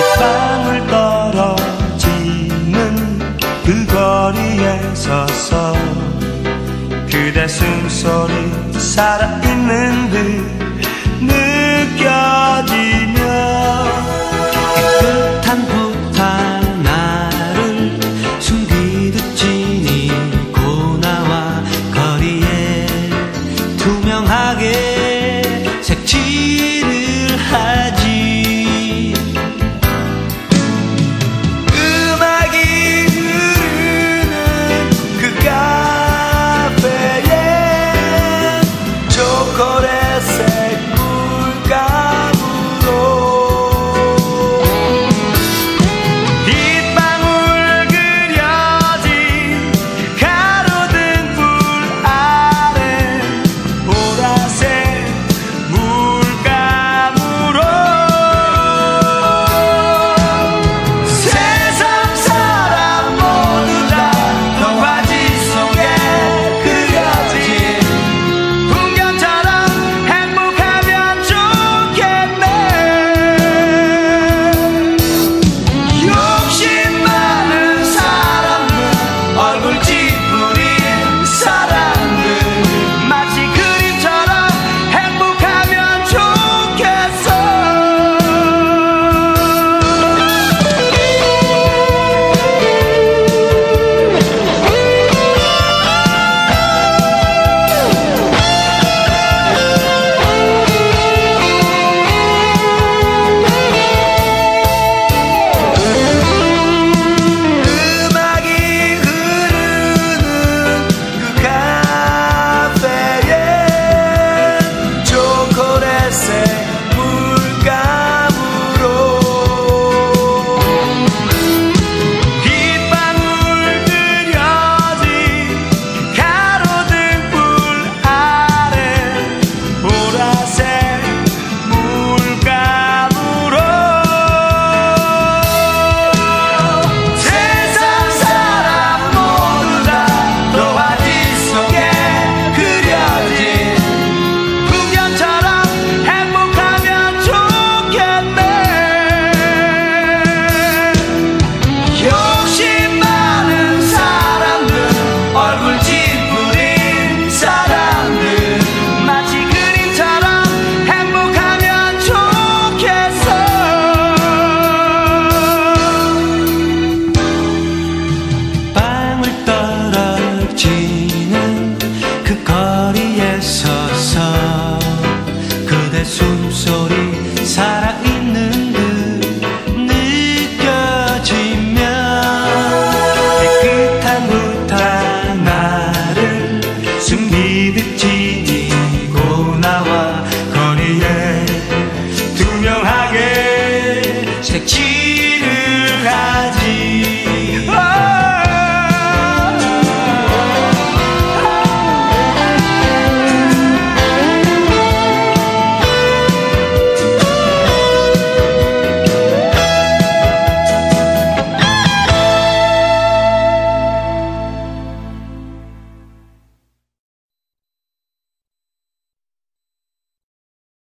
빗방울 떨어지는 그 거리에 서서 그대 숨소리 살아있는 듯 느껴지며 깨끗한 부탄 투명하게 색칠